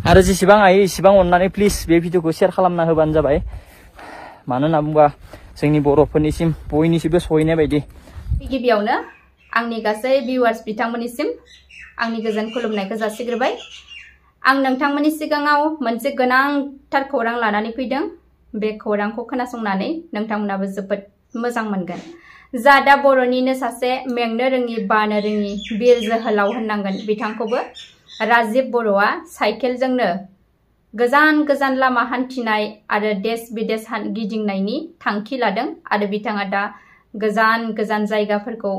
आरो जेसेबां हायो एसेबां अननानै प्लिज बे भिडिअखौ शेयार खालामना होबानो जाबाय। मानो होनना बुंबा जोंनि बर'फोरनिसिम बयनिसिमबो सहैनाय बायदि। गिबियावनो आंनि गासै भिउवार्स बिथांमोननिसिम आंनि गोजोन खुलुमनायखौ जासिग्रोबाय। आं नोंथांमोननि सिगाङाव मोनसे गोनांथार खौरां लानानै फैदों। बे खौरांखौ खोनासंनानै नोंथांमोनाबो जोबोद मोजां मोनगोन। जा बर'निनो सासे मेंनो रोङि, बानो रोङि, बिर जोहोलाव होननांगोन बिथांखौबो। राजिब बर'आ साइकेलजोंनो गोजान गोजान लामा हान्थिनाय आरो देश बिदेश गिदिंनायनि थांखि लादों आरो बिथाङा दा गोजान गोजान जायगाफोरखौ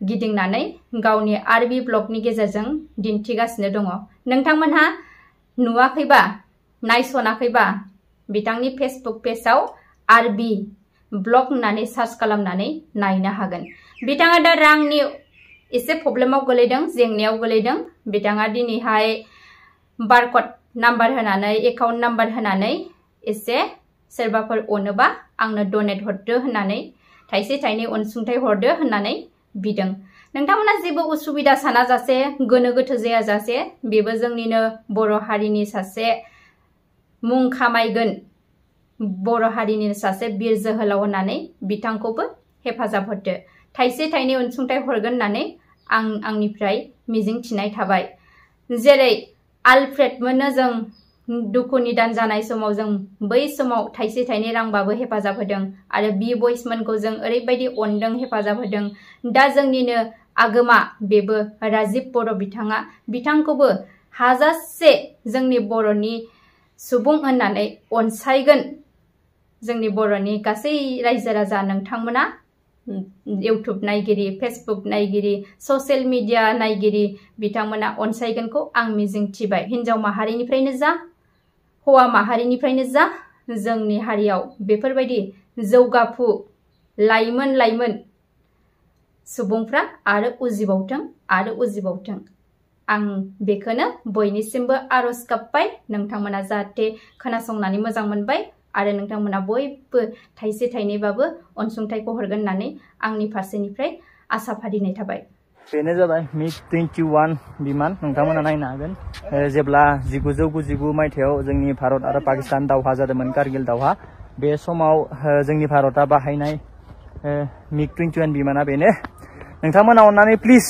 गिदिंनानै गावनि आरबि ब्लगनि गेजेरजों दिन्थिगासिनो दङ। नोंथांमोनहा नुवाखैबा, नायसनाखैबा बिथांनि फेसबुक पेजाव आरबि ब्लग होननानै सार्च खालामनानै नायनो हागोन। बिथाङा दा रांनि एसे प्रब्लेमाव गोलैदों जेंनायाव गोलैदों बिथाङा दिनैहाय बारकड नाम्बार होनानै एकाउन्ट नाम्बार होनानै एसे सोरबाफोर अनोबा आंनो डनेट हरदो होननानै थाइसे थाइनै अनसुंथाइ हरदो होननानै बिदों नोंथांमोना जेबो उसुबिदा सानाजासे गोनो गोथो जायाजासे बेबो जोंनिनो बर' हारिनि सासे मुं खामायगोन बर' हारिनि सासे बिर जोहोलाव होननानै बिथांखौबो हेफाजाब हरदो थाइसे थाइनै अनसुंथाइ हरगोन होननानै आं आंनिफ्राय मिजिं थिनाय थाबाय जेरै आलफ्रेड मोनो जों दुखु निदान जानाय समाव जों बै समाव थाइसे थाइनै रांबाबो हेफाजाब होदों आरो बि बयसमोनखौ जों ओरैबायदि अनदों हेफाजाब होदों दा जोंनिनो आगोमा बेबो राजिब बर' बिथाङा बिथांखौबो हाजासे जोंनि बर'नि सुबुं होननानै अनसायगोन जोंनि बर'नि गासै रायजो राजा नोंथांमोना इउटुब नायगिरि फेसबुक नायगिरि ससियेल मिडिया नायगिरि, बिथांमोना अनसायगोनखौ आं मिजिंथिबाय। हिन्जाव माहारिनिफ्रायनो जा, हौवा माहारिनिफ्रायनो जा, जोंनि हारियाव बेफोरबायदि जौगाफु लाइमोन लाइमोन सुबुंफ्रा आरो उजिबावथों आरो उजिबावथों। आं बेखौनो बयनिसिमबो आर'ज गाबबाय। नोंथांमोना जाहाथे खोनासंनानै मोजां मोनबाय। आरो नोंथांमोना बयबो थाइसे थाइनैबाबो अनसुंथाइखौ हरगोन होननानै आंनि फारसेनिफ्राय आसा फारिनाय थाबाय। बेनो जाबाय मिग टुवेन्टि वान बिमान। नोंथांमोना नायनो हागोन जेब्ला जिगुजौ गुजिगु मायथाइयाव जोंनि भारत आरो पाकिस्तान दावहा जादोंमोन, कारगिल दावहा, बे समाव जोंनि भारतआ बाहायनाय मिग टुवेन्टि वान बिमाना बेनो। नोंथांमोना अननानै प्लिज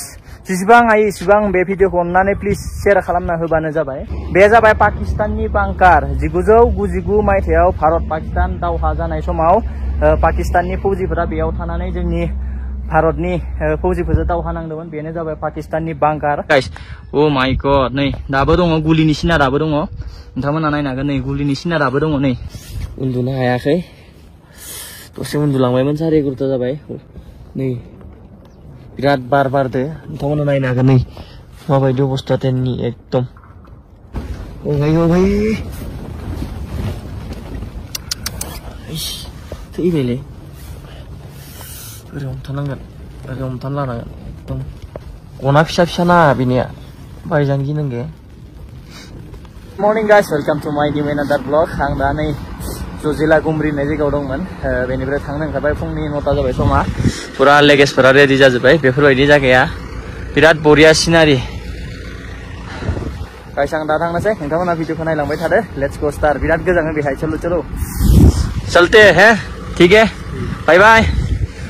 जेसेबां हायो इसेबां बे भिडिअखौ अननानै प्लिज शेयार खालामना होबानो जाबाय बे जाबाय पाकिस्ताननि बांकार जिगुजौ गुजिगु मायथाइयाव भारत पाकिस्तान दावहा जानाय समाव पाकिस्ताननि फौजिफोरा बेयाव थानानै जोंनि भारतनि फौजिफोरजों दावहा नांदोंमोन बेनो जाबाय पाकिस्ताननि बांकार अ माइ गड नै दाबो दङ गुलिनि सिना दाबो दङ नोंथांमोना नायनो हागोन नै गुलिनि सिना दाबो दङ नै उन्दुनो हायाखै दसे उन्दुलांबायमोन साराय एगार'था जाबाय नै बिराद बार बारदो नोंथांमोना नायनो हागोन नै माबायदि अबस्था ट्रेननि एकदम ओमफ्राय ओमफ्राय थैबायलै ओरै हमथानांगोन ओरै हमथाना लानांगोन एकदम गना फिसा फिसा ना बेनिया बायजानो गिनांगो morning guys welcome to my new another blog आं दा नै जजिला गुमरि होननाय जायगायाव दंमोन बेनिफ्राय थांनो ओंखारबाय फुंनि समा। फुरा लेगेजफोरा रेडि जाजोब्बाय, बेफोरबायदि जायगाया बिराद बरिया सिनारि। गाइस दा थांनोसै। नोंथांमोना भिडिअखौ नायलांबाय थादो। लेट्स गो स्टार बिराद गोजाङो बेहाय। चलो चलो। चलते, हैं? ठीक है? बाय बाय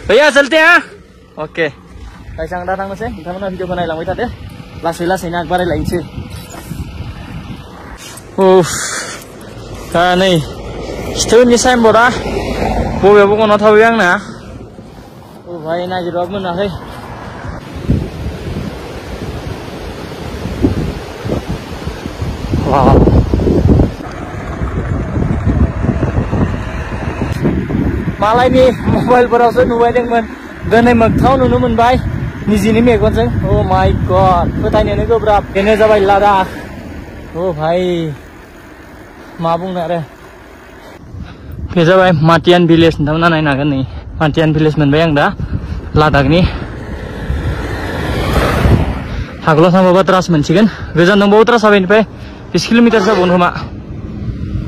भैया, चलते, हैं? ओके। गाइस दा थांनोसै। नोंथांमोना भिडिअखौ आग खिथौनि साइनबर्डआ बबेयावबो गना थाबाय आंना भाइ नागिरबाबो मोनाखै मालायनि मबाइलफोरावसो नुबायदोंमोन दिनै मोगथाङाव नुनो मोनबाय निजिनि मेगनजों अ माइ गड फोथायनोनो गोब्राब बेनो जाबाय लादाख अ भाइ मा बुंनो आरो बे जाबाय माटियान भिलेज नोंथांमोना नायनो हागोन नै माटियान भिलेज मोनबाय आं दा लादाखनि हागलाव थांबाबा ट्रास मोनसिगोन गोजान दंबावो ट्रासा बेनिफ्राय बिस किल'मिटार जाबावनो खोमा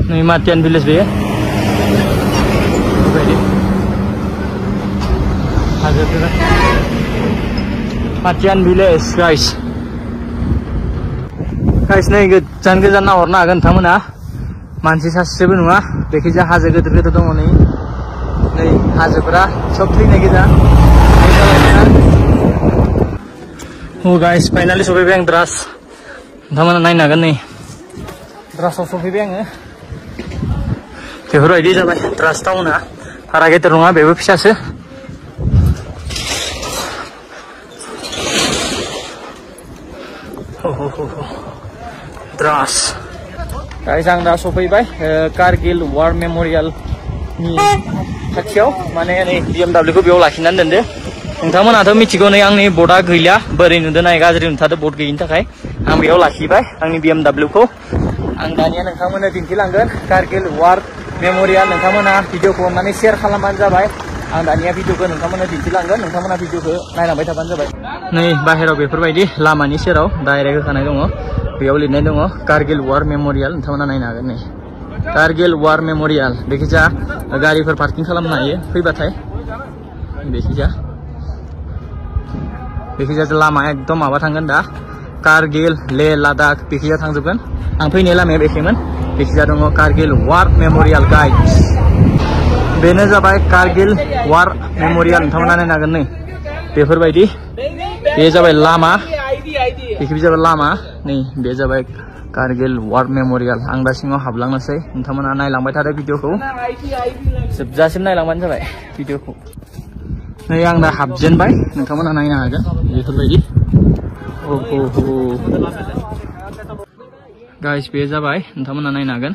नै माटियान भिलेज बेयो बेबायदि हाजोफोरा माटियान भिलेज गाइस गाइस नै गोजान गोजान नाहरनो हागोन नोंथांमोना मानसि सासेबो नङा। बेखिजा हाजो गिदिर गिदिर दङ नै। नै सब थैनाय गोजा अ गाइस, फाइनालि सफैबाय आं द्रास। नोंथांमोना नायनो हागोन नै। द्रासाव सफैबाय आङो। द्रास टाउना। बारा गेदेर नङा, बेबो फिसासो। द्रास। गाइस आं दा सफैबाय कारगिल वार मेम'रियेलनि खाथियाव माने नै बिएमडाब्लिउखौ बेयाव लाखिनानै दोनदो नोंथांमोनाथ' मिथिगौ नै आंनि बर्डआ गैला बोरै नुदों नाय गाज्रि नुथारदो बर्ड गैयिनि थाखाय आं बेयाव लाखिबाय आंनि बिएमडाब्लिउखौ आं दानिया नोंथांमोननो दिन्थिलांगोन कारगिल वार मेम'रियेल नोंथांमोना भिडिअखौ अननानै शेयार खालामबानो जाबाय आं दानिया भिडिअखौ नोंथांमोननो दिन्थिलांगोन नोंथांमोना भिडिअखौ नायलांबाय थाबानो जाबाय नै बाहेराव बेफोरबायदि लामानि सेराव डाइरेक्ट होखानाय दङ बेयाव लिरनाय कारगिल वार मेम'रियेल, नोंथांमोना नायनो हागोन कारगिल वार मेम'रियेल बेखिजा गारिफोर पार्किं खालामनो हायो। फैबाथाय। बेखिजा बेखिजा लामा एकदम माबा थांगोन दा। कारगिल, ले, लादाख, बेखिजा थांजोबगोन। आं फैनाय लामाया बेखेमोन। बेखिजा दङ कारगिल वार मेम'रियेल गाइड बेनो जाबाय कारगिल वार मेम'रियेल। नोंथांमोना नायनो हागोन नै। बेफोरबायदि। बे जाबाय लामा। बेखिबो जाबाय लामा, नै बे कारगिल वार मेम'रियेल। आं दा सिङाव हाबलांनोसै। नोंथांमोना नायलांबाय थादो भिडिअखौ। जोबजासिम नायलांबानो जाबाय भिडिअखौ। नै आं दा हाबजेनबाय। नोंथांमोना नायनो हागोन बेफोरबायदि। गाइस, बे जाबाय। नोंथांमोना नायनो हागोन।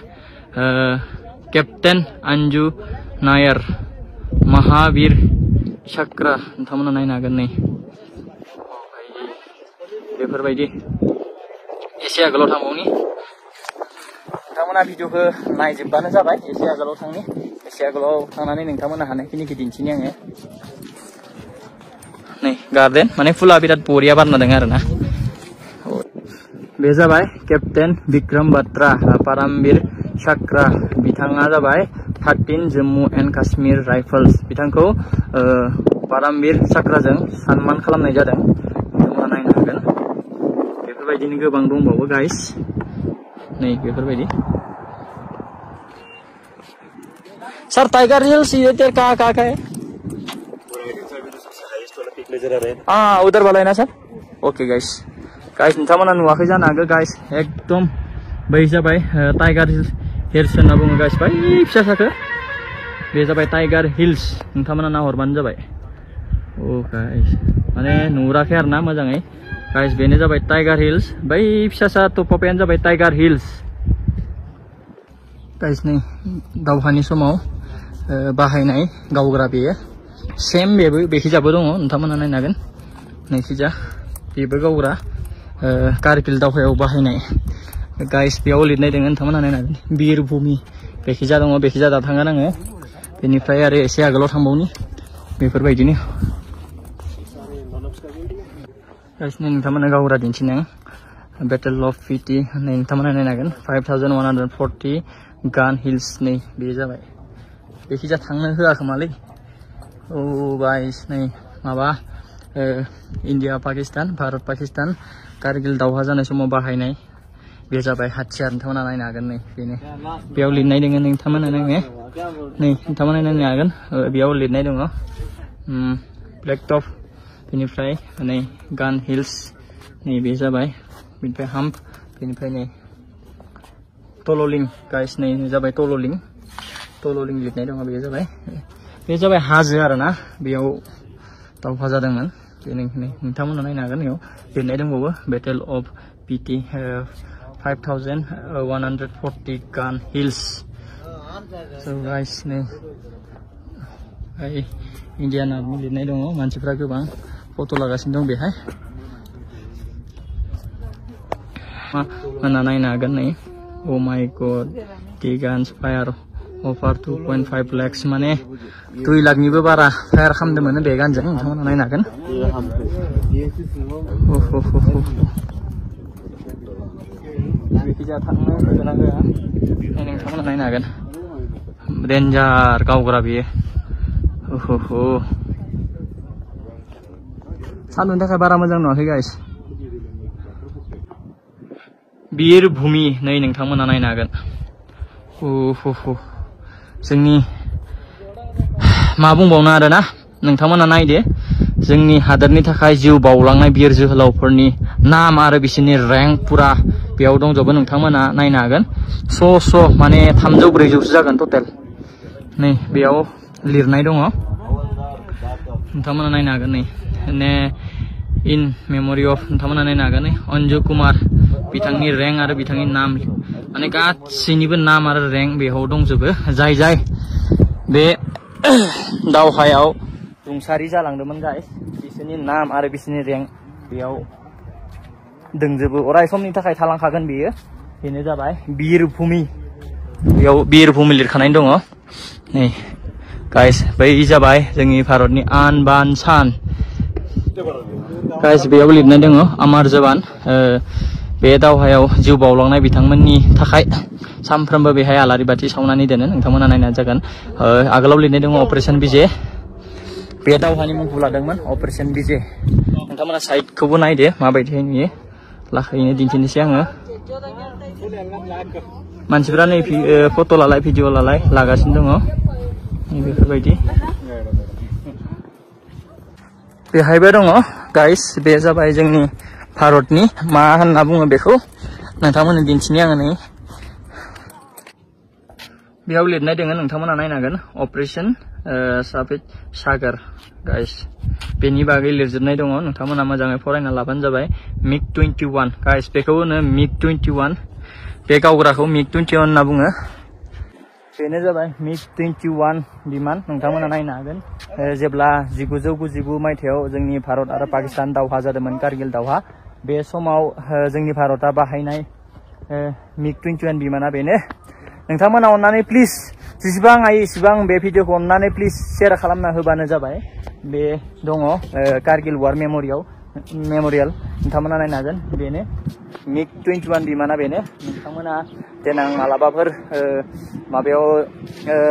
केप्टेन आन्जु नायार, महावीर चक्रा। नोंथांमोना नायनो हागोन नै। बेफोरबायदि। एसे आगोलाव थांबावनि। नोंथांमोना भिडिअखौ नायजोबबानो जाबाय एसे आगोलाव थांनि। एसे आगोलाव थांनानै नोंथांमोना हानायखिनिखौ दिन्थिनि आङो। नै गार्डेन माने फुला बिराद बरिया बारना दङ आरोना। बे जाबाय केप्टेन बिक्रम बात्रा पारामबीर चक्रा बिथाङा जाबाय thirteen Jammu and Kashmir rifles. बिथांखौ पारामबीर चक्राजों सनमान खालामनाय जादों। बेफोरबायदिनो गोबां दंबावो गाइस नै बेफोरबायदि। सर टाइगर हिल्स ये तेरे कहाँ कहाँ का है? हाँ उधर वाला है ना सर ओके गाइस गाइस नोंथांमोना नुवाखै जानो गाइस एकदम बै जाबाय टाइगार हिल्स हिल्स होनना बुङो गाइस बै फिसासाखो बे जाबाय टाइगार हिल्स नोंथांमोना नाहरबानो जाबाय। अ गाइस माने नुहुराखै आरो ना मोजाङै। गाइस बेनो जाबाय टाइगार हिल्स बै फिसासा टपायानो जाबाय टाइगार हिल्स गाइस नै दावहानि समाव बाहायनाय गावग्रा बेयो सेम बेबो बेखिजाबो दङ नोंथांमोना नायनो हागोन नैखिजा बेबो गावग्रा कारगिल दावहायाव बाहायनाय गाइस बेयाव लिरनाय दङ नोंथांमोना नायनो हागोन बिरभूमि बेखिजा दङ बेखिजा दा थांगोन आङो बेनिफ्राय आरो एसे आगोलाव थांबावनि बेफोरबायदिनो गाइस नै नोंथांमोना गावग्रा दिन्थिनो बेटेल अफ पिटि नै नोंथांमोना नायनो हागोन five thousand one hundred forty गान हिल्स नै बे जाबाय। बेखिजा थांनो होआखोमालै औ बाइस नै। माबा इन्डिया पाकिस्तान भारत पाकिस्तान कारगिल दावहा जानाय समाव बाहायनाय। बे जाबाय हाथियार। नोंथांमोना नायनो हागोन नै बेनो। बेयाव लिरनाय दङ नोंथांमोना नायनो नै, नोंथांमोना नायनो हागोन। बेयाव लिरनाय दङ। ब्लेक टप बेनिफ्राय नै गान हिल्स नै बे जाबाय बेनिफ्राय हाम्प बेनिफ्राय नै टल'लिं गाइस नै जाबाय टल'लिं टल'लिं लिरनाय दङ बे जाबाय बे जाबाय हाजो आरोना बेयाव दावहा जादोंमोन बे नोंथांमोना नायनो हागोन बेयाव लिरनाय दंबावो battle of PT five thousand one hundred forty gun hills स' गाइस नै इन्डियान आर्मि लिरनाय दङ मानसिफ्रा गोबां फट' लागासिनो दं बेहाय मा होनना नायनो हागोन नै uh my god the guns fire offer two point five lakhs माने दुइ लाखनिबो बारा फायार खालामदोंमोन बे गानजों नोंथांमोना नायनो हागोन बेखिजा थांनो होगोन होआ नोंथांमोना नायनो हागोन डेन्जार गावग्रा बेयो ओहो सान्दुंनि थाखाय बारा मोजां नुवाखै गाइस बिर भूमि नै नोंथांमोना नायनो हागोन मा बुंबावनो आरोना नोंथांमोना नायदो जोंनि हादोरनि थाखाय बावलांनाय बिर जोहोलावफोरनि नाम आरो बिसोरनि रेंक पुरा बेयाव दंजोबो नोंथांमोना, नायनो हागोन। स' स' माने थामजौ ब्रैजौसो जागोन टटेल नै, बेयाव लिरनाय दङ। नोंथांमोना नायनो इन मेम'रि अफ नोंथांमोना नायनो हागोन नै अन्जु कुमार बिथांनि रेंक आरो बिथांनि नाम माने गासैनिबो नाम आरो रेंक बेयाव दंजोबो जाय जाय बे दावहायाव रुंसारि जालांदोंमोन गाइस बिसोरनि नाम आरो बिसोरनि रेंक बेयाव दोंजोबो अराय समनि थाखाय थालांखागोन बेयो बेनो जाबाय बिर भुमि बेयाव बिर भुमि लिरखानाय दङ नै गाइस बै जाबाय जोंनि भारतनि आन बान सान गाइस बेयाव लिरनाय दङ अमार जवान ओ, बे दावहायाव जिउ बावलांनाय बिथांमोननि थाखाय सानफ्रोमबो बेहाय आलारि बाथि सावनानै दोनो नोंथांमोना नायनाय जागोन ओ, आगोलाव लिरनाय दङ अपारेशन बिजे बे दावहानि मुंखौ लादोंमोन अपारेशन बिजे नोंथांमोना साइडखौबो नायदो माबायदिहाय नुयो लाखैनो दिन्थिनोसै आङो मानसिफ्रा नै भि- ओ, फट' लालाय भिडिअ लालाय लागासिनो दङ नै बेफोरबायदि बेहायबो दङ गाइस बे जाबाय जोंनि भारतनि मा होनना बुङो बेखौ नोंथांमोननो दिन्थिनि आङो नै बेयाव लिरनाय दङ नोंथांमोना नायनो हागोन अपारेशन साफिद सागर गाइस बेनि बागै लिरजोबनाय दङ नोंथांमोना मोजाङै फरायना लाबानो जाबाय मिग टुइन्टि वान गाइस बेखौ होनो मिग टुइन्टि वान बे गावग्राखौ मिग टुइन्टि वान होनना बुङो बेनो जाबाय मिग टुइन्टि वान बिमान नोंथांमोना नायनो हागोन। जेब्ला जिगुजौ गुजिगु मायथाइयाव जोंनि भारत आरो पाकिस्तान दावहा जादोंमोन कारगिल दावहा बे समाव जोंनि भारतआ बाहायनाय मिग टुइन्टि वान बिमाना बेनो। नोंथांमोना अननानै प्लिज जेसेबां हायो इसेबां बे भिडिअखौ अननानै प्लिज शेयार खालामना होबानो जाबाय। बे दङ कारगिल वार मेम'रियाव। मेम'रियेल। नोंथांमोना नायनो हागोन। बेनो मिग टुइन्टि वान बिमाना बेनो। नोंथांमोना देनां मालाबाफोर माबायाव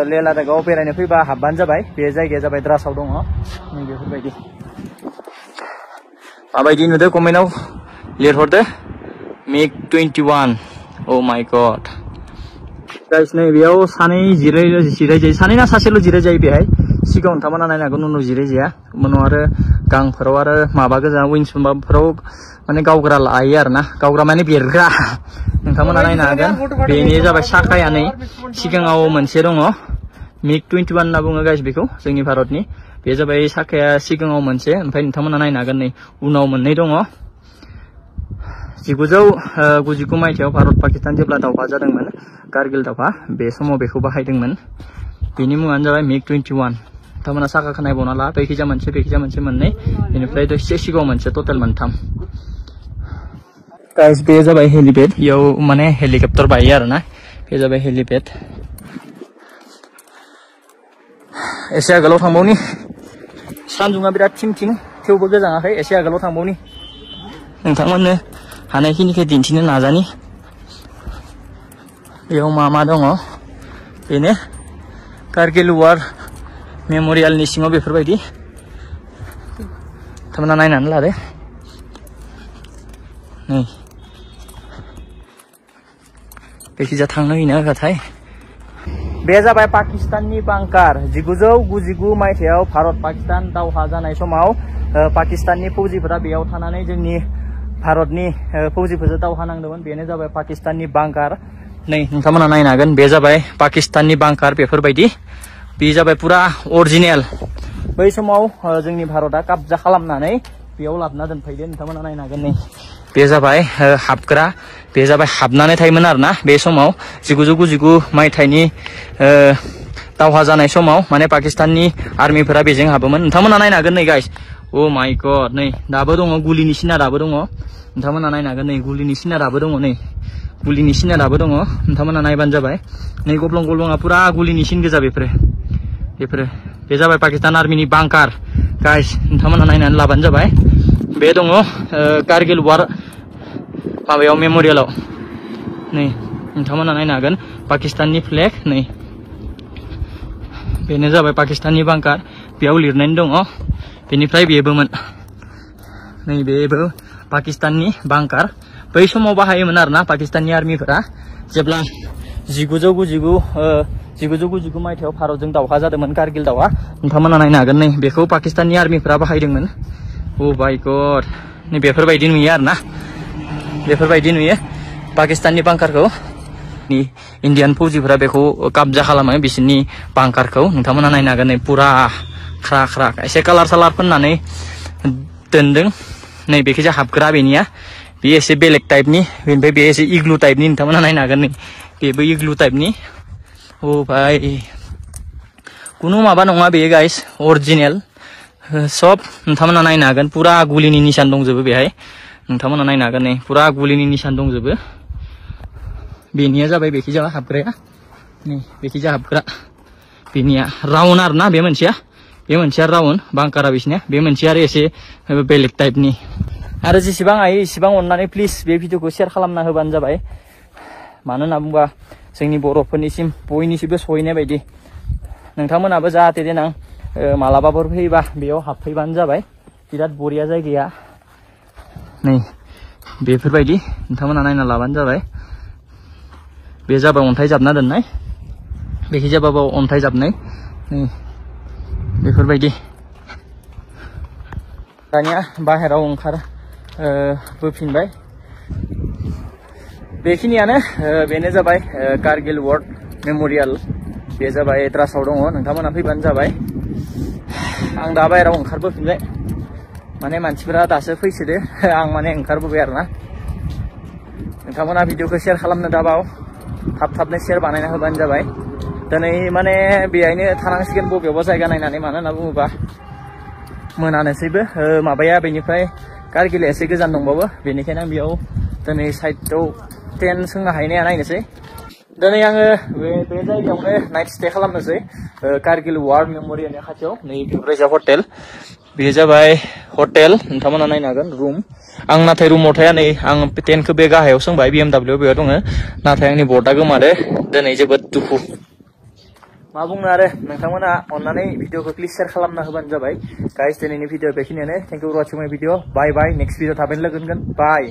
लेह लादाखआव बेरायनो फैबा हाबबानो जाबाय। बे जायगाया जाबाय द्रासाव दङ। बेफोरबायदि। माबायदि नुदो कमेन्टआव? लिरहरदो। मिग टुइन्टि वान अ माइ गड। गाइस, नै बेयाव सानै जिराय जिराय जायो सानै ना सासेल' जिराय जायो बेहाय। सिगाङाव नोंथांमोना नायनो उनाव जिराय जाया उनाव आरो गांफोराव आरो माबा गोजा विंस माबाफोराव माने गावग्रा लायो आरो ना गावग्रा माने बेरग्रा नोंथांमोना नायनो हागोन बेनि जाबाय साखाया नै सिगाङाव मोनसे दङ मिग टुइन्टि वान होनना बुङो गाइस बेखौ जोंनि भारतनि बे जाबाय साखाया सिगाङाव मोनसे ओमफ्राय नोंथांमोना नायनो हागोन नै उनाव मोननै दङ जिगुजौ ओ, गुजिगु मायथाइयाव भारत पाकिस्तान जेब्ला दावहा जादोंमोन कारगिल दावहा बे समाव बेखौ बाहायदोंमोन बेनि मुङानो जाबाय मिग टुइन्टि वान नोंथांमोना साखाखौ नायबावना ला बैखिजा मोनसे बैखिजा मोनसे मोननै बेनिफ्राय एसे सिगाङाव मोनसे टटेल मोनथाम गाइस बे जाबाय हेलिपेड इयाव माने हेलिकप्टार बायो आरो ना बे जाबाय हेलिपेड एसे आगोलाव थांबावनि सानदुङा बिराद थिं थिं थेवबो गोजाङाखै एसे आगोलाव थांबावनि नोंथांमोननो हानायखिनिखौ दिन्थिनो नाजानि बेयाव मा मा दङ बेनो कारगिल वार मेम'रियेलनि सिङाव बेफोरबायदि नोंथांमोना नायनानै लादो। नै। बेखिजा थांनो हैनो होआथाय। बे जाबाय पाकिस्ताननि बांकार। जिगुजौ गुजिगु मायथाइयाव भारत पाकिस्तान दावहा जानाय समाव पाकिस्ताननि फौजिफोरा बेयाव थानानै जोंनि भारतनि फौजिफोरजों दावहा नांदोंमोन। बेनो जाबाय पाकिस्ताननि बांकार। नै नोंथांमोना नायनो हागोन। बे जाबाय पाकिस्ताननि बांकार बेफोरबायदि बे जाबाय पुरा अरिजिनेल बै समाव ओ, जोंनि भारतआ काब्जा खालामनानै बेयाव लाबोना दोनफैदो नोंथांमोना नायनो हागोन नै बे जाबाय ओ, हाबग्रा बे जाबाय हाबनानै थायोमोन आरोना बे समाव जिगुजौ गुजिगु मायथाइनि ओ, दावहा जानाय समाव माने पाकिस्ताननि आर्मिफोरा बेजों हाबोमोन नोंथांमोना नायनो हागोन नै गाइस अ माइ गड नै दाबो दङ गुलिनि सिना दाबो दङ नोंथांमोना नायनो हागोन नै गुलिनि सिना दाबो दङ नै गुलिनि सिना दाबो दङ नोंथांमोना नायबानो जाबाय नै गब्लं गब्लङा पुरा गुलिनि सिन गोजा बेफोरो बेफोरो बे जाबाय पाकिस्तान आर्मिनि बांकार गाइस नोंथांमोना नायनानै लाबानो जाबाय बे दङ ओ, कारगिल वार माबायाव मेम'रियेलाव नै नोंथांमोना नायनो हागोन पाकिस्ताननि फ्लेग नै बेनो जाबाय पाकिस्ताननि बांकार बेयाव लिरनाय दङ बेनिफ्राय बेबोमोन नै बेबो पाकिस्ताननि बांकार बै समाव बाहायोमोन आरोना पाकिस्ताननि आर्मिफोरा जेब्ला जिगुजौ गुजिगु जिगुजौ गुजिगु मायथाइयाव भारतजों दावहा जादोंमोन। कारगिल दावहा। नोंथांमोना नायनो हागोन नै बेखौ पाकिस्ताननि आर्मिफोरा बाहायदोंमोन। अ बाय गड। नै बेफोरबायदि नुयो आरोना। बेफोरबायदि नुयो। पाकिस्ताननि बांकारखौ नि इण्डियान फौजिफोरा बेखौ काबजा खालामो। बिसोरनि बांकारखौ नोंथांमोना नायनो हागोन नै पुरा ख्रा ख्रा। एसे कालार सालार फोननानै दोनदों। नै बेखिजा हाबग्रा बेनिया। बे एसे बेलेग टाइपनि। बेनिफ्राय बे एसे इग्लु टाइपनि। नोंथांमोना नायनो हागोन नै। बेबो इग्लु टाइपनि। अ भाई कुनु माबा नङा बेयो गाइस अरिजिनेल सब नोंथांमोना नायनो हागोन पुरा गुलिनि निसान दंजोबो बेहाय नोंथांमोना नायनो हागोन नै पुरा गुलिनि निसान दंजोबो बेनिया जाबाय बेखिजा हाबग्राया नै बेखिजा हाबग्रा बेनिया राउन्ड आरोना बे मोनसेया बे मोनसेया राउन्ड बांकारा बिसिनिया बे मोनसेया आरो एसे बेलेग टाइपनि आरो जेसेबां हायो एसेबां अननानै प्लिज बे भिडिअखौ शेयार खालामना होबानो जाबाय मानो होनना बुंबा जोंनि बर'फोरनिसिम बयनिसिमबो सहैनाय बायदि नोंथांमोनाबो जाहाथे देनां मालाबाफोर फैबा बेयाव हाबफैबानो जाबाय बिराद बरिया जायगाया नै बेफोरबायदि नोंथांमोना नायना लाबानो जाबाय बे जाबाय अन्थाइ जाबना दोननाय बेखि जाबाबो अन्थाइ जाबनाय नै बेफोरबायदि दानिया बाहेराव ओंखार बोफिनबाय बेखिनियानो बेनो जाबाय कारगिल वार मेम'रियेल। बे जाबाय द्रासाव दङ नोंथांमोना फैबानो जाबाय आं दा बाहेराव ओंखारबोफिनबाय माने मानसिफोरा दासो फैसोदो आं माने ओंखारबोबाय आरोना नोंथांमोना भिडिअखौ शेयार खालामनो दाबाव थाब थाबनो शेयार बानायना होबानो जाबाय दिनै माने बेहायनो थानांसिगोन बबेयावबा जायगा नायनानै, मानो होनना बुङोबा। मोनानोसैबो। माबाया बेनिफ्राय कारगिला एसे गोजान दंबावो। बेनिखायनो आं बेयाव दिनै साइडआव टेन सोंनो हायनाया नायनोसै। दिनै आङो बे बे नाइट स्टे खालामनोसै। कारगिल वार मेम'रियेलनि खाथियाव, नै हटेल बेयो जाबाय हटेल नोंथांमोना नायनो हागोन रुम आं नाथाय रुमाव थाया नै, आं टेन्टखौ बे गाहायाव सोंबाय बि एम डाब्लिउ बेयाव दङ। नाथाय आंनि बर्डआ गोमादो। दिनै जोबोद दुखु। मा बुंनो आरो नोंथांमोना अननानै भिडिअखौ प्लिज शेयार खालामना होबानो जाबाय। गाइस, दिनैनि भिडिअ बेखिनियानो। Thank you watching my video bye bye next video थाबैनो लोगो मोनगोन। बाय